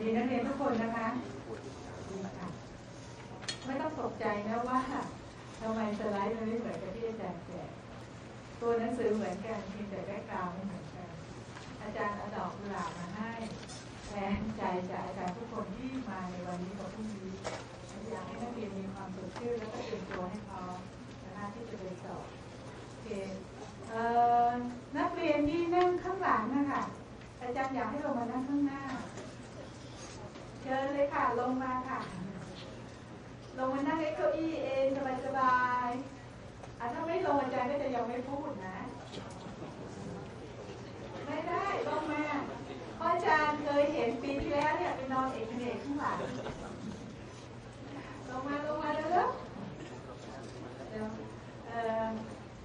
ดีนักเรียนทุกคนนะคะ ไม่ต้องตกใจนะว่าทำไมสไลด์มันไม่เหมือนกับที่อาจารย์แจกตัวหนังสือเหมือนกันเพียงแต่แบ็กกราวไม่เหมือนกัน อาจารย์เอาดอกกุหลาบมาให้แทนใจจากอาจารย์ทุกคนที่มาในวันนี้กับพรุ่งนี้อยากให้นักเรียนมีความสดชื่นแล้วก็เตรียมตัวให้พร้อมนะคะที่จะไปสอบโอเคเอ่อนักเรียนที่นั่งข้างหลังนะคะอาจารย์อยากให้ลงมานั่งข้างหน้า เชิญเลยค่ะ ลงมาค่ะ ลงมานั่งในเก้าอี้เองสบายๆอะถ้าไม่ลงอาจารย์ก็จะยังไม่พูดนะ ไม่ได้ลงมาพราะอาจารย์เคยเห็นปีที่แล้วเนี่ยไปนอนเอกเนกข้างหลังลงมาลงมาเร็วเดี๋ยวเอ่อ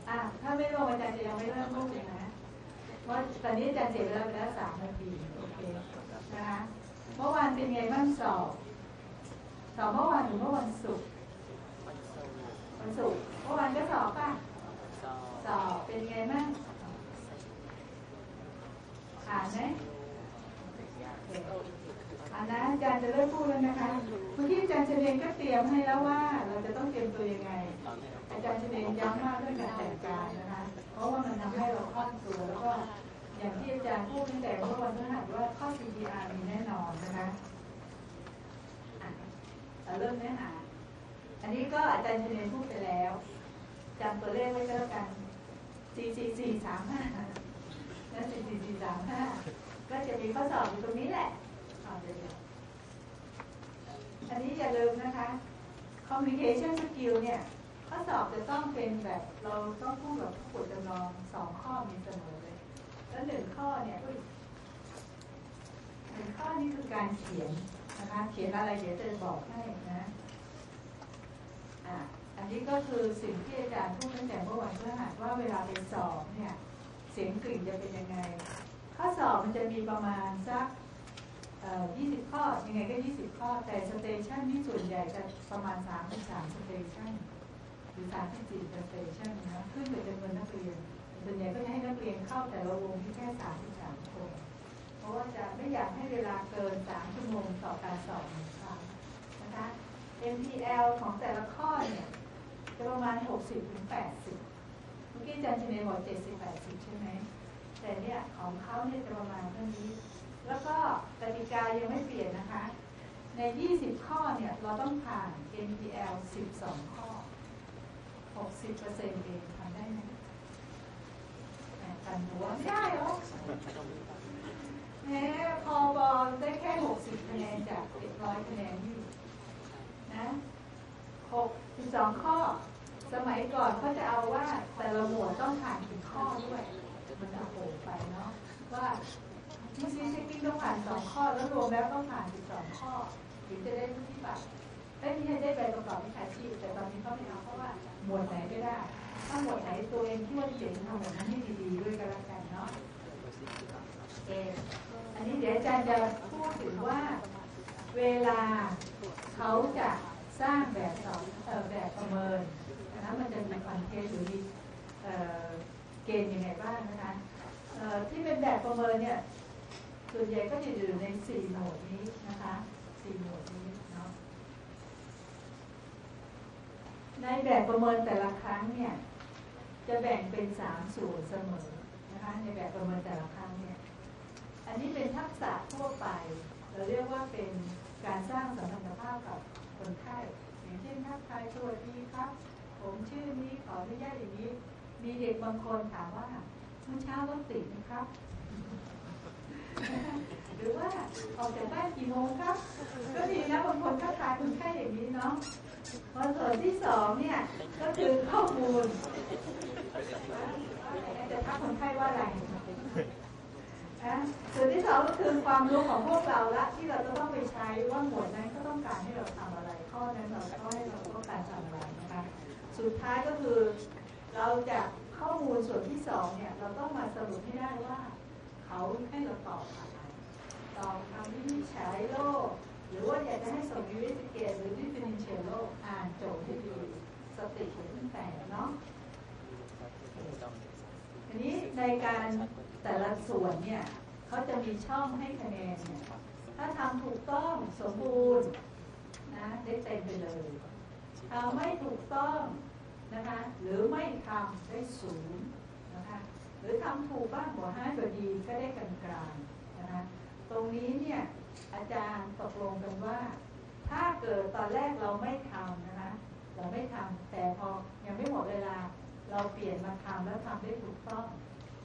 อะถ้าไม่ลงอาจารย์จะยังไม่เริ่มพูดนะเพราะตอนนี้อาจารย์เสร็จแล้วไปแล้วสามนาทีโอเคนะคะ เป็นไงบ้างสอบ สอบเมื่อวานหรือเมื่อวันศุกร์วันศุกร์เมื่อวานก็สอบป่ะสอบเป็นไงบ้างอ่านไหมอ่านนะอาจารย์จะเริ่มพูดแล้วนะคะเมื่อกี้อาจารย์เฉลียนก็เตรียมให้แล้วว่า เราจะต้องเตรียมตัวยังไง อาจารย์เฉลียนย้ำมากเรื่องการแต่งกายนะคะ เพราะว่ามันทำให้เราคล่องตัวแล้วก็ อย่างที่อาจารย์พูดตั้งแต่เมื่อวันพฤหัสว่าข้อ CPR มีแน่นอนนะคะเราเริ่มเนื้อหา อันนี้ก็อาจารย์เฉลียนพูดไปแล้วจำตัวเลขไว้ก็แล้วกัน 4 4 4 3 5นะ4 4 4 3 5 ก็จะมีข้อสอบอยู่ตรงนี้แหละอันนี้อย่าลืมนะคะ communication skill เนี่ย ข้อสอบจะต้องเป็นแบบเราต้องพูดแบบผู้ป่วยจำลองสองข้อมีเสมอเล แล้วหนึ่งข้อเนี่ยอุ๊ยหนึ่งข้อนี้คือการเขียนนะคะเขียนอะไรเดี๋ยวจะบอกให้นะอะอันนี้ก็คือสิ่งที่อาจารย์พูดตั้งแต่เมื่อวันพฤหัสว่าเวลาไปสอบเนี่ยเสียงกลิ่นจะเป็นยังไง ข้อสอบมันจะมีประมาณสักเอ่อ20 ข้อยังไงก็ 20 ข้อ แต่ station ที่ส่วนใหญ่จะประมาณ33 station หรือ34 station นะขึ้นกับจำนวนนักเรียน ส่วนใหญ่ก็จะให้นักเรียนเข้าแต่ละวงที่แค่33คน เพราะว่าจะไม่อยากให้เวลาเกิน3ชั่วโมงต่อการสอบหนึ่งครั้งนะคะ MPL ของแต่ละข้อเนี่ยจะประมาณ 60ถึง80 เมื่อกี้อาจารย์ชเนบอก70 80 ใช่ไหม แต่เนี่ยของเขาเนี่ยจะประมาณเท่านี้ แล้วก็กติกายังไม่เปลี่ยนนะคะ ใน 20 ข้อเนี่ยเราต้องผ่าน NPL 12 ข้อ 60%เองทำได้ไหม กันหัวไม่ได้หรอกแหมพอบอลได้แค่ 60คะแนนจาก100คะแนนนี่นะ62 ข้อ สมัยก่อนเขาจะเอาว่าแต่ละหมวดต้องผ่านกี่ข้อด้วยมันจะโหไปเนาะว่าที่ซีเช็คกิ้งต้องผ่านสองข้อ แล้วรวมแล้วต้องผ่านสิบสองข้อถึงจะได้ผู้ที่บัตรได้ที่ให้ได้ใบประกอบวิชาชีพแต่ตอนนี้เขาไม่เอาเพราะว่าหมวดไหนก็ได้ ถ้าหมดไหนตัวเองที่ว่าเจ๋งทำหมดนั้นให้ดีๆด้วยกันละกันเนาะเอออันนี้เดี๋ยวอาจารย์จะพูดถึงว่าเวลาเขาจะสร้างแบบสอนเอ่อแบบประเมินนะคะมันจะมีคอนเทนต์หรือมีเกณฑ์ยังไงบ้างนะคะที่เป็นแบบประเมินเนี่ยส่วนใหญ่ก็จะอยู่ในสี่หมวดนี้นะคะสี่หมวดนี้เนาะในแบบประเมินแต่ละครั้งเนี่ย จะแบ่งเป็นสามส่วนเสมอนะคะในแบบประเมินแต่ละครั้งเนี่ยอันนี้เป็นทักษะทั่วไป เราเรียกว่าเป็นการสร้างสัมพันธภาพกับคนไข้อย่างเช่นทักทายสวัสดีครับ ผมชื่อนี้ขออนุญาตอย่างนี้ มีเด็กบางคนถามว่าเมื่อเช้ารถติดไหมครับ หรือว่าออกจากบ้านกี่โมงครับ ก็ดีนะบางคนทักทายคนไข้อย่างนี้เนาะพอส่วนที่สองเนี่ยก็คือข้อมูล จะทักคนไข้ว่าอะไรนะส่วนที่สองก็คือความรู้ของพวกเราละที่เราจะต้องไปใช้ว่าหมวดนั้นก็ต้องการให้เราทำอะไร ข้อนั้นเราก็ให้เราต้องการทำอะไรนะคะสุดท้ายก็คือเราจะข้อมูลส่วนที่สองเนี่ยเราต้องมาสรุปให้ได้ว่า เขาให้เราตอบอะไรตอบคำวินิจฉัยโรคหรือว่าอยากจะให้ส่ง investigate หรือ differentiate โรคอ่านโจทย์ให้ดีสติอย่าเพิ่งแตกเนาะ ทีนี้ในการแต่ละส่วนเนี่ยเขาจะมีช่องให้คะแนนเนี่ยถ้าทำถูกต้องสมบูรณ์นะได้เต็มไปเลยทำไม่ถูกต้องนะคะหรือไม่ทำได้ศูนย์นะคะหรือทำถูกบ้างหัวห้าตัวดีก็ได้กลางกลางๆนะคะตรงนี้เนี่ยอาจารย์ตกลงกันว่า ถ้าเกิดตอนแรกเราไม่ทำนะคะเราไม่ทำแต่พอยังไม่หมดเวลา เราเปลี่ยนมาทำแล้วทำได้ถูกต้อง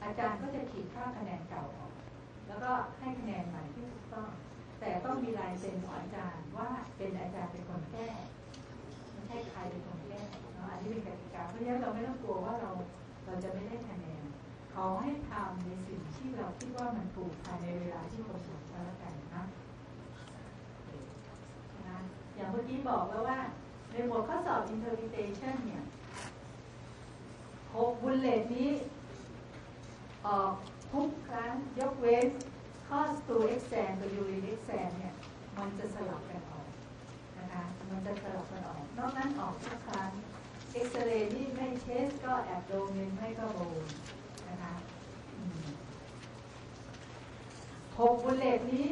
อาจารย์ก็จะขีดค่าคะแนนเก่าออก แล้วก็ให้คะแนนใหม่ที่ถูกต้อง แต่ต้องมีลายเซ็นของอาจารย์ว่าเป็นอาจารย์เป็นคนแก้ไม่ใช่ใครเป็นคนแก้เนาะอันนี้เป็นกติกาเพราะฉะนั้นเราไม่ต้องกลัวว่าเราเราจะไม่ได้คะแนนขาให้ทำในสิ่งที่เราคิดว่ามันถูกภายในเวลาที่คนสมก็แล้วกันนะนะอย่างเมื่อกี้บอกแล้วว่าในหมวดข้อสอบ interpretation เนี่ย เลตนี้ ออกทุกครั้งยกเว้นข้อ stool exam กับ urine exam เนี่ยมันจะสลับกันออกนะคะมันจะสลับกันออก นอกนั้นออกทุกครั้งเอ็กซเรย์นี่ไม่เชสก็แอบโดเมนไม่ก็โบนนะคะหกบุลเลตนี้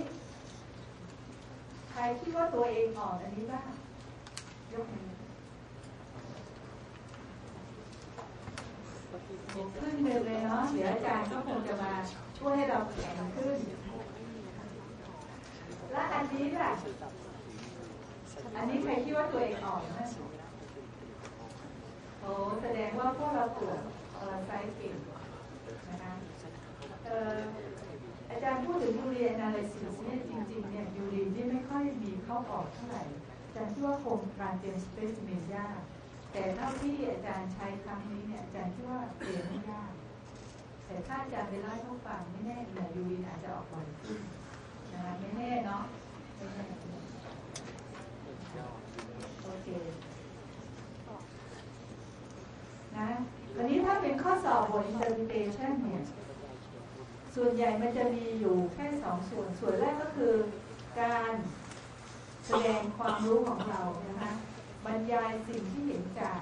ใครคิดว่าตัวเองออกอันนี้บ้างยกมือ ขึ้นเร็วเลยเนาะเดี๋ยวอาจารย์ก็คงจะมาช่วยให้เราแข็งขึ้น และอันนี้ล่ะ อันนี้ใครคิดว่าตัวเองอ่อกนะโอ้แสดงว่าพวกเราตรวจไซส์เก่งนะคะอาจารย์พูดถึง urinalysis เนี่ยจริงๆเนี่ย urine นี่ไม่ค่อยมีเข้าออกเท่าไหร่อาจารย์คิดว่าคงการเตรียม specimen ยาก แต่เท่าที่อาจารย์ใช้ครั้งนี้เนี่ยอาจารย์คิดว่าเตรียมไม่ยากแต่ถ้าอาจารย์ไปเล่าให้เขาฟังไม่แน่เนี่ย urine อาจจะออกบ่อยขึ้นนะคะไม่แน่เนาะไม่แน่โอเคนะวันนี้ถ้าเป็นข้อสอบบท interpretation เนี่ยส่วนใหญ่มันจะมีอยู่แค่สองส่วน ส่วนแรกก็คือการแสดงความรู้ของเรานะคะ บรรยายสิ่งที่เห็นจาก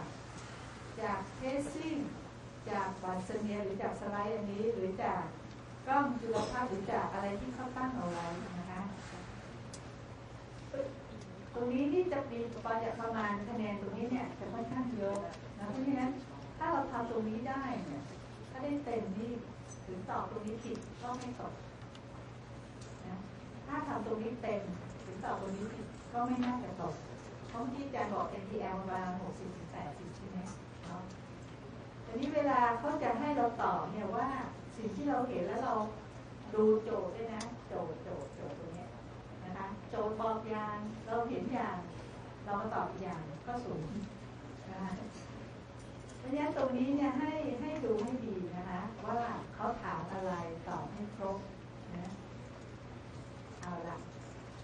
จากเทสซิ่งจากบัตรเสเนียหรือจากสไลด์อันนี้ หรือจากกล้องจุลภาพหรือจากอะไรที่เขาตั้งเอาไว้นะคะตรงนี้นี่จะมีประมาณคะแนนตรงนี้เนี่ยจะค่อนข้างเยอะนะเพราะฉะนั้นถ้าเราทำตรงนี้ได้เนี่ยถ้าได้เต็มนี่หรือตอบตรงนี้ผิดก็ไม่ตกนะถ้าทำตรงนี้เต็มหรือตอบตรงนี้ผิดก็ไม่น่าจะตก ราะที่อาจารย์บอก NTL ประมาณ60ถึง80ใช่ไหมเนาะทีนี้เวลาเขาจะให้เราตอบเนี่ยว่าสิ่งที่เราเห็นแล้วเราดูโจทย์ด้วยนะ โจทย์โจทย์โจทย์ตรงนี้นะคะโจทย์บอกอย่างเราเห็นอย่าง เรามาตอบอีกอย่างก็สูงนะคะเพราะฉะนั้นตรงนี้เนี่ยให้ให้ดูให้ดีนะคะ ว่าเขาถามอะไรตอบให้ครบนะเอาละ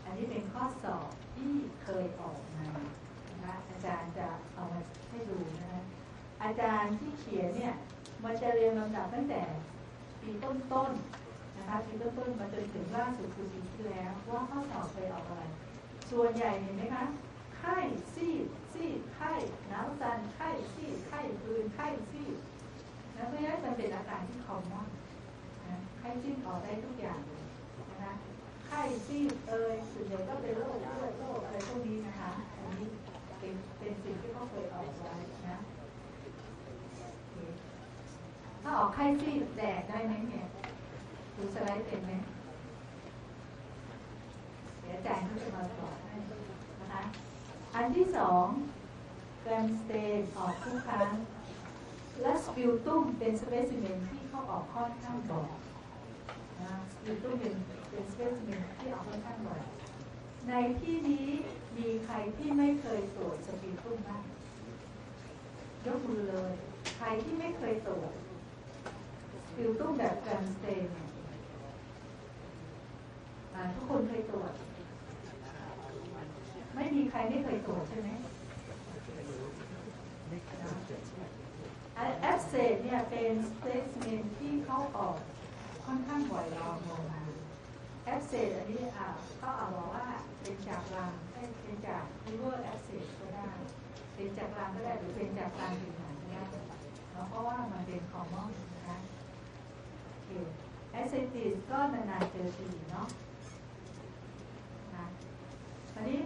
อันนี้เป็นข้อสอบที่เคยออกมานะคะอาจารย์จะเอามาให้ดูนะคะ อาจารย์ ที่เขียนเนี่ยมันจะเรียงลำดับตั้งแต่ปีต้นๆนะคะปีต้นๆมาจนถึงล่าสุดคือปีที่แล้วว่าข้อสอบเคยออกอะไร ส่วนใหญ่เห็นไหมคะไข้ซีดซีดไข้หนาวสั่นไข้ซีดไข้ปืนไข้ซีดนะเพราะฉะนั้นมันเป็นอาการที่ common นะไข้ซีดออกได้ทุกอย่างเลยนะคะไข้ซีดเอยส่วนใหญ่ก็เป็นโรคเลือดโรคอะไรพวกนี้นะคะอันนี้เป็นเป็นสิ่งที่เขาเคยออกไว้นะโอเค ถ้าออกไข้ซีดแดดได้ไหมเนี่ยดูสไลด์เป็นไหมเดี๋ยวอาจารย์เขาจะมาสอนให้นะคะ อันที่สอง gram stain ออกทุกครั้ง และ sputum เป็น specimen ที่เขาออกค่อนข้างบ่อยนะ sputum เป็นเป็น specimen ที่ออกค่อนข้างบ่อย ในที่นี้มีใครที่ไม่เคยตรวจ sputum บ้างยกมือเลย ใครที่ไม่เคยตรวจ sputum แบบ gram stain เนี่ยทุกคนเคยตรวจ ไม่มีใครไม่เคยตรวจใช่ไหม abscess เนี่ยเป็น specimen ที่เขาออกค่อนข้างบ่อยรองลงมา abscess อันนี้อ่าก็เอาบอกว่าเป็นจาก lung เป็นจาก liver abscess ก็ได้ เป็นจาก lung ก็ได้หรือเป็นจาก lung ผิวหนังก็ได้เนาะเพราะว่ามันเป็น common ascites ก็นานๆเจอทีเนาะ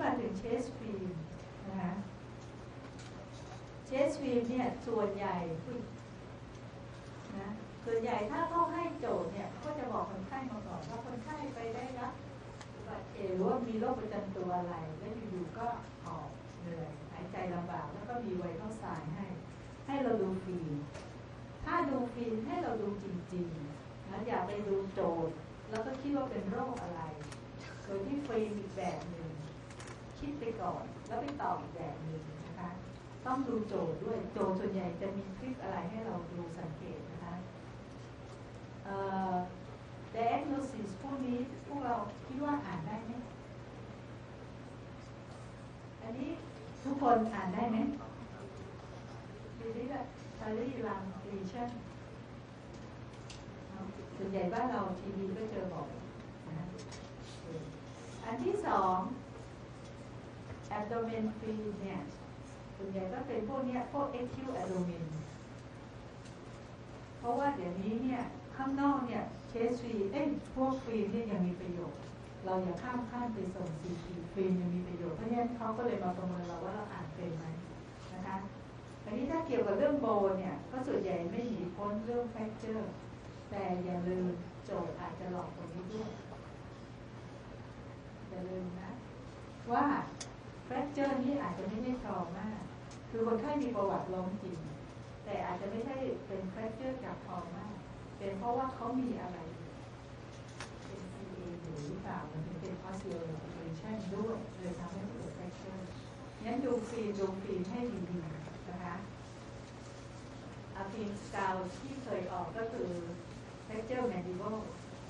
มาถึง chest film นะคะ chest film เนี่ยส่วนใหญ่นะส่วนใหญ่ถ้าเขาให้โจทย์เนี่ยเขาจะบอกคนไข้มาก่อนว่าคนไข้ไปได้รับอุบัติเหตุหรือว่ามีโรคประจำตัวอะไร แล้วอยู่ๆก็หอบเหนื่อยหายใจลำบากแล้วก็มีไวท์เข้าสายให้ ให้เราดูฟิล์มถ้าดูฟิล์มให้เราดูจริง ๆ นะอย่าไปดูโจทย์ แล้วก็คิดว่าเป็นโรคอะไร โดยที่ฟิล์มอีกแบบหนึ่ง คิดไปก่อน แล้วไปตอบอีกแบบหนึ่งนะคะ ต้องดูโจทย์ด้วย โจทย์ส่วนใหญ่จะมีคลิปอะไรให้เราดูสังเกตนะคะเอ่อ diagnosis พวกนี้พวกเราคิดว่าอ่านได้ไหม อันนี้ทุกคนอ่านได้ไหมดูนี่แบบ Charlie Lam Lesion ส่วนใหญ่บ้านเราทีวีก็เจอบ่อยนะอันที่สอง abdomen free เนี่ยส่วนใหญ่ก็เป็นพวกเนี้ยพวก acute abdomen เพราะว่าเดี๋ยวนี้เนี่ยข้างนอกเนี่ย chest film เอ้ยพวกฟรีเนี่ยยังมีประโยชน์ เราอย่าข้ามขั้นไปส่ง CT film ยังมีประโยชน์เพราะฉะนั้นเขาก็เลยมาประเมินเราว่าเราอ่านเป็นไหมนะคะอันนี้ถ้าเกี่ยวกับเรื่อง bone เนี่ยก็ส่วนใหญ่ไม่หนีพ้นเรื่อง fracture แต่อย่าลืมโจทย์อาจจะหลอกตรงนี้ด้วยอย่าลืมนะ ว่า fracture นี้อาจจะไม่ใช่ trauma คือคนไข้มีประวัติล้มจริง แต่อาจจะไม่ใช่เป็น fracture จาก trauma ก็เป็นเพราะว่าเขามีอะไรเป็น CA อหรือเปล่ามันถึงเป็น osteointegration ด้วยเลยทำให้เกิด fracture งั้นดูฟิล์มดูฟิล์มให้ดีๆนะคะอาฟิล์ม skull ที่เคยออกก็คือ fracture mandible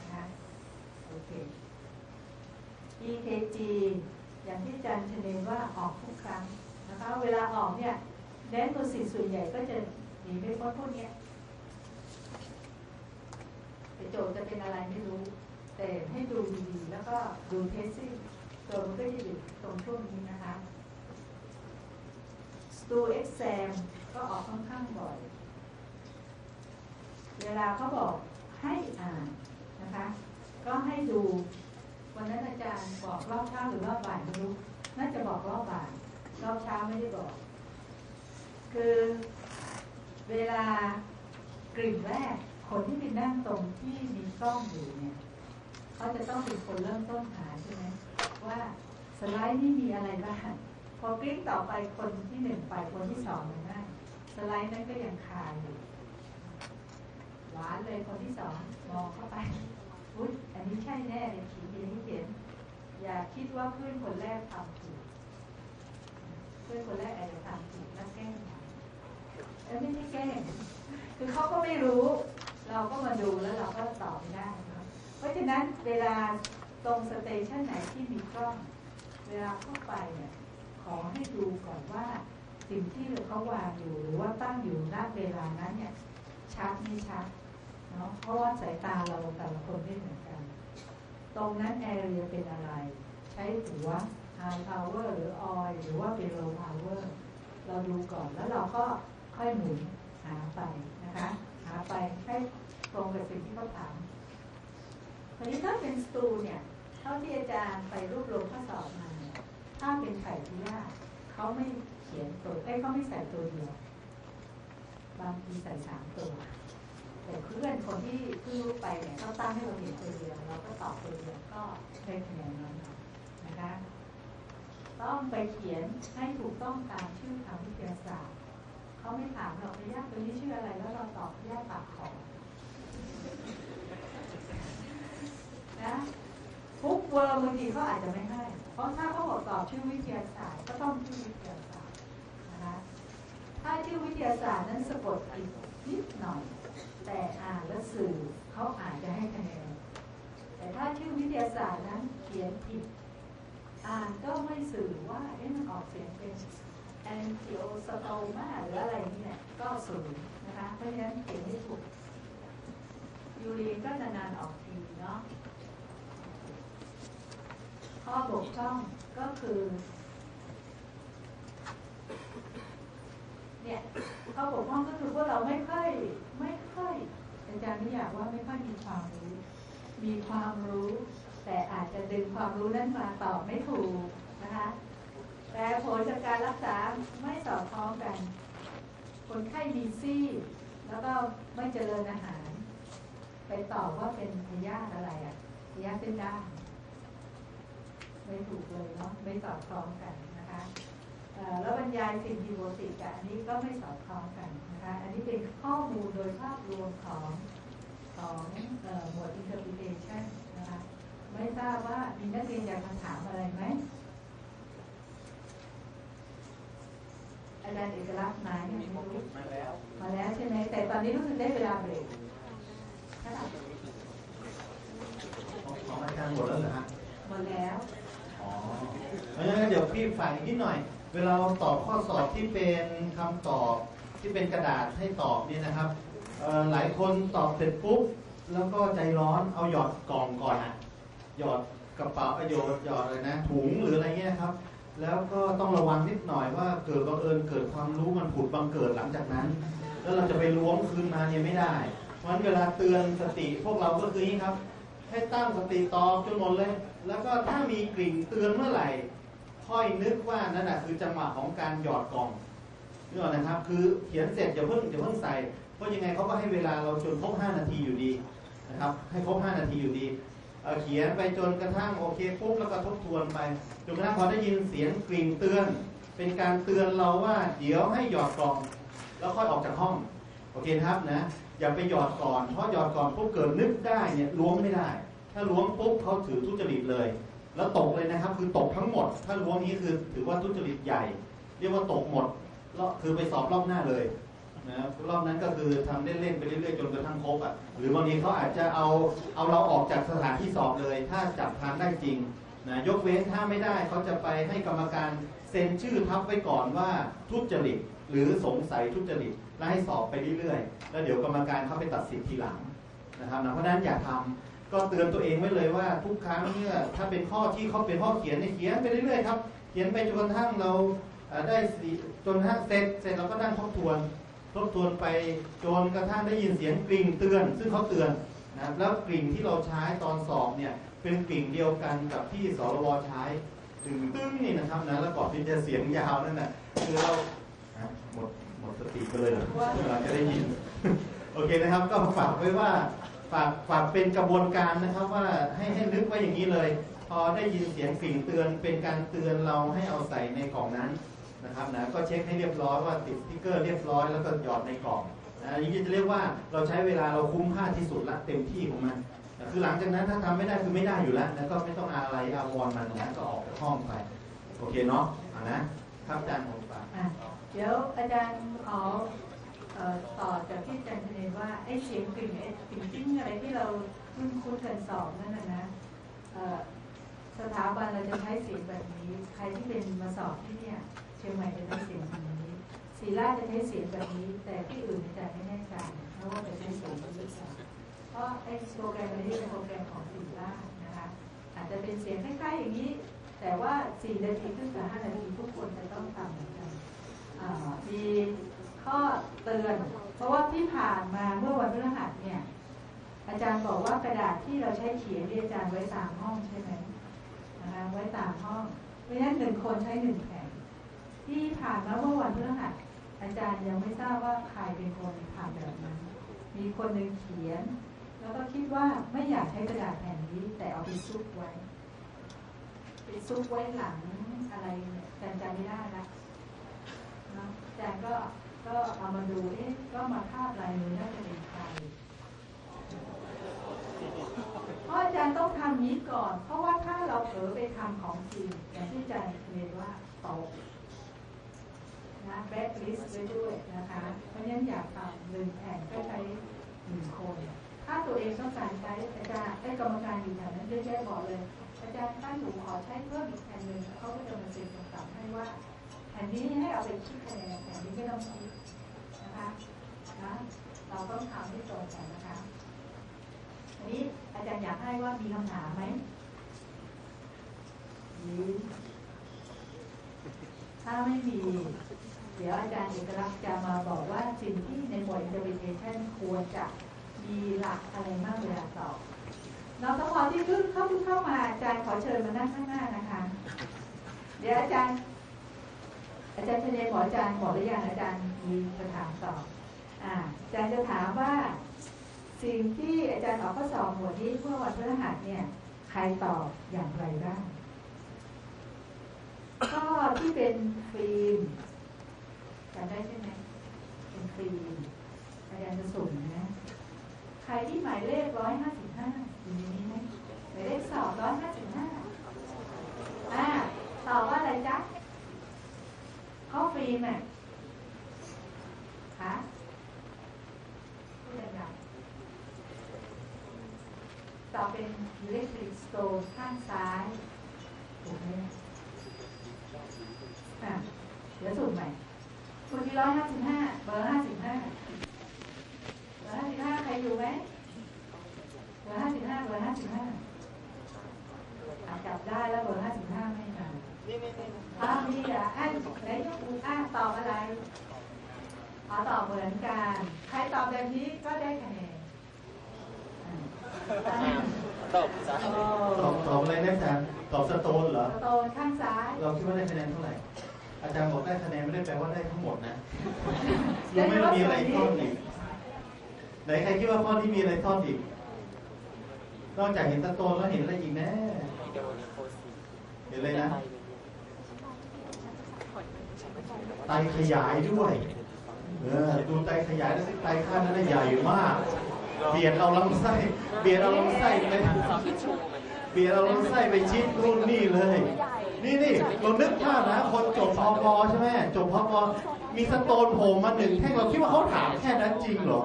นะคะโอเค EKG อย่างที่อาจารย์ชเนนว่าออกทุกครั้งนะคะเวลาออกเนี่ยแดนตัวสิส่วนใหญ่ก็จะหนีไม่พ้นพวกนี้ยแต่โจทย์จะเป็นอะไรไม่รู้ แต่ให้ดูดีๆแล้วก็ดูเทสซิ่งโจทย์มันก็จะอยู่ตรงช่วงนี้นะคะสตูเอ็กซมก็ออกค่อนข้างบ่อย เวลาเขาบอก ให้อ่านนะคะ ก็ให้ดู วันนั้นอาจารย์บอกรอบเช้าหรือรอบบ่ายไม่รู้ น่าจะบอกรอบบ่ายรอบเช้าไม่ได้บอก คือเวลากริ่มแรกคนที่ไปนั่งตรงที่มีกล้องอยู่เนี่ยเขาจะต้องเป็นคนเริ่มต้นหาใช่ไหมว่าสไลด์นี่มีอะไรบ้างพอกลิ้งต่อไปคนที่หนึ่งไปคนที่สองมันง่าสไลด์นั้นก็ยังคาอยู่ หวานเลยคนที่สองมองเข้าไปอุ้ยอันนี้ใช่แน่เลยขีดอย่างที่เขียนอย่าคิดว่าเพื่อนคนแรกทำถูกเพื่อนคนแรกอาจจะทำถูกแล้วแกล้งเอ้ยไม่ใช่แกล้งคือเขาก็ไม่รู้ เราก็มาดูแล้วเราก็ตอบไม่ได้นะเพราะฉะนั้นเวลาตรงสเตชันไหนที่มีกล้อง เวลาเข้าไปเนี่ยขอให้ดูก่อนว่าสิ่งที่เขาวางอยู่หรือว่าตั้งอยู่ณเวลานั้นเนี่ยชัดไม่ชัด เนาะเพราะว่าสายตาเราแต่ละคนไม่เหมือนกัน ตรงนั้นแอเรียเป็นอะไร ใช้หัว high power หรือ oil หรือว่าเป็น low power เราดูก่อนแล้วเราก็ค่อยหมุนหาไปนะคะ หาไปให้ตรงกับสิ่งที่เขาถามทีนี้ถ้าเป็นสตูเนี่ยเท่าที่อาจารย์ไปรวบรวมข้อสอบมาเนี่ยถ้าเป็นไข่ที่ยากเขาไม่เขียนตัวเอ้ยเขาไม่ใส่ตัวเดียวบางทีใส่สามตัว แต่เพื่อนคนที่เพิ่งรู้ไปเนี่ยเขาตั้งให้เราเห็นตัวเดียวเราก็ตอบตัวเดียวก็ได้คะแนนน้อยหน่อยนะคะต้องไปเขียนให้ถูกต้องตามชื่อทางวิทยาศาสตร์เขาไม่ถามเราพยาธิตัวนี้ชื่ออะไรแล้วเราตอบพยาธิปากคอนะฟุกเวอร์บางทีเขาอาจจะไม่ให้ เพราะถ้าเขาบอกตอบชื่อวิทยาศาสตร์ก็ต้องชื่อวิทยาศาสตร์นะคะถ้าชื่อวิทยาศาสตร์นั้นสะกดผิดนิดหน่อย แต่อ่านและสื่อเขาอาจจะให้คะแนน แต่ถ้าชื่อวิทยาศาสตร์นั้นเขียนผิด อ่านก็ไม่สื่อว่าเอ๊ะมันออกเสียงเป็น angiosarcoma หรืออะไรเนี่ยก็ศูนย์นะคะเพราะฉะนั้นเขียนไม่ถูกยูรีนก็จะนานออกทีเนาะข้อบกพร่องก็คือเนี่ยข้อบกพร่องก็คือว่าเราไม่ค่อย อยอาจารย์ไม่อยากว่าไม่ค่อยมีความรู้ มีความรู้ แต่อาจจะดึงความรู้นั้นมาตอบไม่ถูกนะคะแต่ผลจากการรักษาไม่สอดคล้องกัน คนไข้มีซี่ แล้วก็ไม่เจริญอาหาร ไปตอบว่าเป็นพยาธิอะไรอะพยาธิเส้นด้านไม่ถูกเลยเนาะไม่สอดคล้องกันนะคะ แล้วบรรยายสิ่งผิดปกติกับอันนี้ก็ไม่สอดคล้องกันนะคะ อันนี้เป็นข้อมูลโดยภาพรวมของของเอ่อหมวด interpretation นะคะ ไม่ทราบว่ามีนักเรียนอยากมาถามอะไรไหม อาจารย์เอกลักษณ์มาเนี่ยไม่รู้มาแล้ว มาแล้วใช่ไหม แต่ตอนนี้รู้สึกได้เวลาเบรกค่ะของอาจารย์หมดแล้วเหรอฮะหมดแล้ว อ๋อเพราะฉะนั้นเดี๋ยวพี่ฝากอีกนิดหน่อย เวลาเราตอบข้อสอบที่เป็นคำตอบที่เป็นกระดาษให้ตอบเนี่ยนะครับหลายคนตอบเสร็จปุ๊บแล้วก็ใจร้อนเอาหยอดกล่องก่อนอะหยอดกระเป๋าหยอดหยอดอะไรนะถุงหรืออะไรเงี้ยครับ แล้วก็ต้องระวังนิดหน่อยว่าเกิดบังเอิญเกิดความรู้มันผุดบังเกิดหลังจากนั้น แล้วเราจะไปล้วงคืนมาเนี่ยไม่ได้ เพราะฉะนั้นเวลาเตือนสติพวกเราก็คืออย่างนี้ครับ ให้ตั้งสติตอบจนหมดเลย แล้วก็ถ้ามีกลิ่นเตือนเมื่อไหร่ ค่อยนึกว่านั่นแหะคือจังหวะของการหยอดกล่องนี่ก่อนนะครับ คือเขียนเสร็จอย่าเพิ่งอย่าเพิ่งใส่เพราะยังไงเขาก็ให้เวลาเราจนครบ5นาทีอยู่ดีนะครับ ให้ครบ5นาทีอยู่ดีเเขียนไปจนกระทั่งโอเคปุ๊บแล้วก็ทบทวนไปจนกระทั่งพอได้ยินเสียงกริ่งเตือน เป็นการเตือนเราว่าเดี๋ยวให้หยอดกล่อง แล้วค่อยออกจากห้องโอเคครับนะอย่าไปหยอดก่อนเพราะหยอดก่อนปุ๊บเกิดนึกได้เนี่ยล้วงไม่ได้ ถ้าล้วงปุ๊บเขาถือทุจริตเลย แล้วตกเลยนะครับ คือตกทั้งหมด ถ้าล้วงนี้คือถือว่าทุจริตใหญ่ เรียกว่าตกหมดแล้วคือไปสอบรอบหน้าเลยนะครับรอบนั้นก็คือทำเล่นๆไปเรื่อยๆจนกระทั่งครบอะหรือบางทีเขาอาจจะเอาเอาเราออกจากสถานที่สอบเลย ถ้าจับทานได้จริงนะยกเว้นถ้าไม่ได้เขาจะไปให้กรรมการเซ็นชื่อทับไว้ก่อนว่าทุจริตหรือสงสัยทุจริตแล้วให้สอบไปเรื่อยๆ แล้วเดี๋ยวกรรมการเขาไปตัดสินทีหลังนะครับนะเพราะฉะนั้นอย่าทำ ก็เตือนตัวเองไว้เลยว่าทุกครั้งเนี่ยถ้าเป็นข้อที่เขาเป็นข้อเขียนเนี่ยเขียนไปเรื่อยๆครับ เขียนไปจนกระทั่งเราเอ่อได้สิจนกระทั่งเสร็จเสร็จเราก็นั่งทบทวนทบทวนไปจนกระทั่งได้ยินเสียงกริ่งเตือน ซึ่งเขาเตือนนะครับแล้วกริ่งที่เราใช้ตอนสอบเนี่ยเป็นกริ่งเดียวกันกับที่สรวใช้ตึงตึ้งนี่นะครับนะแล้วก่อนที่จะเสียงยาวนั่นน่ะคือเราฮะหมดหมดสติไปเลยเหรอเวลาจะได้ยินโอเคนะครับ ก็ฝากไว้ว่า ฝากฝากเป็นกระบวนการนะครับว่าให้ให้นึกไว้อย่างนี้เลย พอได้ยินเสียงกริ่งเตือนเป็นการเตือนเราให้เอาใส่ในกล่องนั้นนะครับนะก็เช็คให้เรียบร้อยว่าติดสติ๊กเกอร์เรียบร้อยแล้วก็หยอดในกล่องนะอย่างนี้จะเรียกว่าเราใช้เวลาเราคุ้มค่าที่สุดละเต็มที่ของมันนะคือหลังจากนั้นถ้าทำไม่ได้คือไม่ได้อยู่แล้วนะก็ไม่ต้องอะไรอาวรณ์มันนะก็ออกจากห้องไปโอเคเนาะอ่านะครับอาจารย์ผมฝากอะเดี๋ยวอาจารย์ขอเอ่อ ต่อจากที่อาจารย์คะเนว่าไอ้เสียงกริ่งไอ้กริ่งจิ้งอะไรที่เราเพิ่งคุ้นเคยสอบนั่นนะนะสถาบันเราจะใช้เสียงแบบนี้ ใครที่เป็นมาสอบที่เนี่ยเชียงใหม่จะใช้เสียงแบบนี้ศรีราชจะใช้เสียงแบบนี้ แต่ที่อื่นอาจารย์ไม่แน่ใจเพราะว่าจะใช้เสียงแบบนี้เพราะไอ้โปรแกรมนี้เป็นโปรแกรมของศรีราชนะคะอาจจะเป็นเสียงคล้ายๆอย่างนี้ แต่ว่า4นาทีขึ้นกับ5นาทีทุกคนจะต้องทำเหมือนกันมี ข้อเตือน เพราะว่าที่ผ่านมาเมื่อวันพฤหัสเนี่ยอาจารย์บอกว่ากระดาษที่เราใช้เขียนที่อาจารย์ไว้ตามห้องใช่ไหมนะคะไว้ตามห้องเพราะฉะนั้นหนึ่งคนใช้หนึ่งแผ่นที่ผ่านมาเมื่อวันพฤหัสอาจารย์ยังไม่ทราบว่าใครเป็นคนทำแบบนั้น มีคนหนึ่งเขียน แล้วก็คิดว่าไม่อยากใช้กระดาษแผ่นนี้ แต่เอาไปซุกไว้ไปซุกไว้หลังอะไรเนี่ยจารย์จำไม่ได้ละเนอะอาจารย์ก็ ก็เอามาดูเอ๊ะก็มาคาบลายมือน่าจะเป็นใครเพราะอาจารย์ต้องทำนี้ก่อน เพราะว่าถ้าเราเผลอไปทำของจริงอย่างที่อาจารย์เรียนว่าตกนะแบ็คลิสต์ไว้ด้วยนะคะ เพราะฉะนั้นอยากทำหนึ่งแผ่นก็ใช้หนึ่งคน ถ้าตัวเองต้องการใช้อาจารย์ได้กรรมการอยู่แถวนั้นเยอะแยะบอกเลย อาจารย์ตั้งหนูขอใช้เพิ่มอีกแผ่นหนึ่งเขาก็จะมาเซ็นคำสั่งให้ว่าแผ่นนี้ให้เอาไปคิดคะแนนแผ่นนี้ไม่ต้องคิด นะคะนะเราต้องทำให้ตรงกันนะคะอันนี้อาจารย์อยากให้ว่ามีคำถามไหมมีถ้าไม่มี เดี๋ยวอาจารย์เอกลักษณ์จะมาบอกว่าสิ่งที่ในหมวด interpretation ควรจะมีหลักอะไรมากเวลาสอบน้องสมอที่เพิ่งเข้าเพิ่งเข้ามาอาจารย์ขอเชิญมานั่งข้างหน้านะคะ เดี๋ยวอาจารย์ อาจารย์ชเนบออาจารย์บอหรือยังอาจารย์มีจะถามต่ออ่าอาจารย์จะถามว่า สิ่งที่อาจารย์ออกข้อสอบหมวดนี้เมื่อวันพฤหัสเนี่ย ใครตอบอย่างไรบ้างข้อที่เป็นฟิล์มจำได้ใช่ไหมเป็นฟิล์มอาจารย์จะสุ่มนะใครที่หมายเลขร้อยห้าสิบห้าอยู่ในนี้ไหมหมายเลขสอบร้อยห้าสิบห้าอ่าตอบว่าอะไรจ๊ะ ข้อฟิล์มอะคะพูดดังๆตอเป็น electric stove ข้างซ้ายถูกไหมอะเดี๋ยวสุ่มใหม่คนที่ร้อยห้าสิบห้าเบอร์ห้าสิบห้าเบอร์ห้าสิบห้าใครอยู่ไหมเบอร์ห้าสิบห้าเบอร์ห้าสิบห้าจับได้แล้วเบอร์ห้าสิบห้าไม่ มาอ้าวมีเหรออะไหนยกมืออะตอบอะไรอ๋อตอบเหมือนกัน ใครตอบแบบนี้ก็ได้คะแนนอะตบจ้ะโอ้ตอบตอบอะไรนะอาจารย์ตอบสโตนเหรอ สโตนข้างซ้าย เราคิดว่าได้คะแนนเท่าไหร่ อาจารย์บอกได้คะแนนไม่ได้แปลว่าได้ทั้งหมดนะรู้ไหม่มีอะไรซ่อนอีกไหนใครคิดว่าข้อนี้มีอะไรซ่อนอีก นอกจากเห็นสโตนแล้วเห็นอะไรอีกแน่วิดีโอนี้โพสต์เห็นเลยนะ ไตขยายด้วยเออดูไตขยายแล้วสิไตข้างนั้นใหญ่มากเบียดเอาลำไส้เบียดเอาลำไส้ไปเบียดเอาลำไส้ไปชิดรุ่นนี่เลย นี่นี่เรานึกภาพนะคนจบพอปใช่ไหมจบพอปมีสโตนโผล่มาหนึ่งแท่งเราคิดว่าเขาถามแค่นั้นจริงเหรอ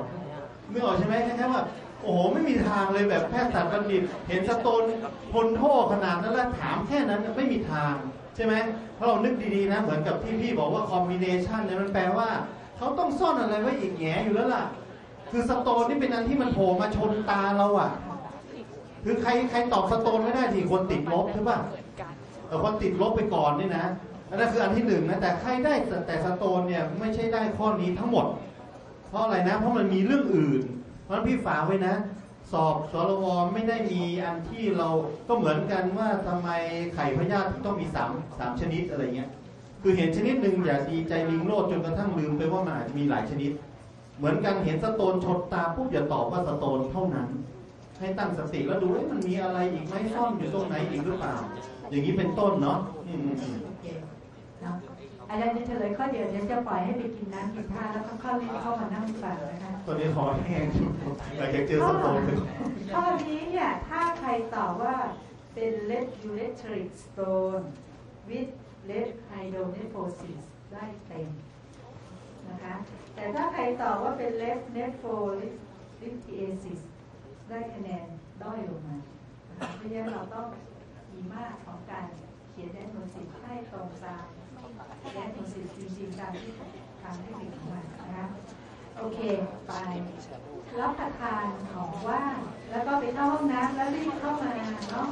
นึกออกใช่ไหมแค่ว่าโอ้โหไม่มีทางเลยแบบแพทย์ศาสตร์บัณฑิตเห็นสโตนพลโทขนาดนั้นแล้วถามแค่นั้นไม่มีทาง ใช่ไหมเพราะเรานึกดีๆนะ เหมือนกับที่พี่บอกว่าคอมบิเนชันเนี่ยมันแปลว่า เขาต้องซ่อนอะไรไว้อีกแง่อยู่แล้วล่ะ คือสโตนนี่เป็นอันที่มันโผล่มาชนตาเราอะ คือใครใครตอบสโตนไม่ได้ทีคนติดลบใช่ป่ะแต่คนติดลบไปก่อนนี่นะอันนั้นคืออันที่หนึ่งนะแต่ใครได้แต่สโตนเนี่ยไม่ใช่ได้ข้อนี้ทั้งหมด เพราะอะไรนะ เพราะมันมีเรื่องอื่น เพราะนั้นพี่ฝากไว้นะ สอบสรวไม่ได้มีอันที่เราก็เหมือนกันว่าทำไมไข่พยาธิถึงต้องมีสามสามชนิดอะไรเงี้ย คือเห็นชนิดหนึ่งอย่าดีใจลิงโลดจนกระทั่งลืมไปว่ามันอาจจะมีหลายชนิด เหมือนกันเห็นสโตนชนตาปุ๊บอย่าตอบว่าสโตนเท่านั้น ให้ตั้งสติแล้วดูว่ามันมีอะไรอีกไหมซ่อนอยู่ตรงไหนอีกหรือเปล่า อย่างนี้เป็นต้นเนาะ อืมอืมโอเคเนาะอาจารย์จะเฉลยข้อเดียวเดี๋ยวจะปล่อยให้ไปกินน้ำกินท่าแล้วก็เข้ารีบเข้ามานั่งฟังนะคะตอนนี้ขอแห้งอยากจะเจอสโตนข้อนี้เนี่ยถ้าใครตอบว่าเป็น lead electric stone with lead hydronephrosis ได้เต็มนะคะแต่ถ้าใครตอบว่าเป็น lead nephrolithiasis ได้คะแนนด้อยลงมาเพราะฉะนั้นเราต้องมีมากของการเขียน diagnosis ให้ตรงตาม diagnosis จริงๆตามที่ตามทคนิคของมันนะคะโอเคไปรับประทานของว่างแล้วก็ไปเข้าห้องน้ำแล้วรีบเข้ามาเนาะ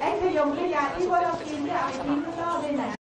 ไอ้ขยมขยะที่พวกเรากินเนี่ยเอาไปทิ้งข้างนอกด้วยนะ